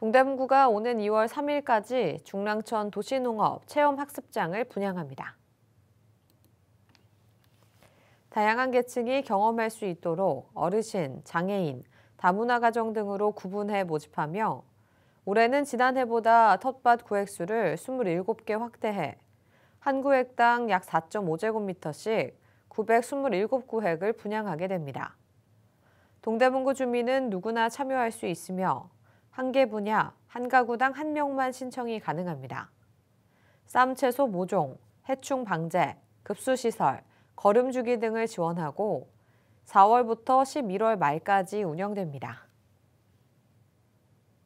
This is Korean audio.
동대문구가 오는 2월 3일까지 중랑천 도시농업 체험학습장을 분양합니다. 다양한 계층이 경험할 수 있도록 어르신, 장애인, 다문화 가정 등으로 구분해 모집하며 올해는 지난해보다 텃밭 구획수를 27개 확대해 한 구획당 약 4.5제곱미터씩 927구획을 분양하게 됩니다. 동대문구 주민은 누구나 참여할 수 있으며 한 개 분야, 한 가구당 한 명만 신청이 가능합니다. 쌈 채소 모종, 해충 방제, 급수시설, 거름주기 등을 지원하고 4월부터 11월 말까지 운영됩니다.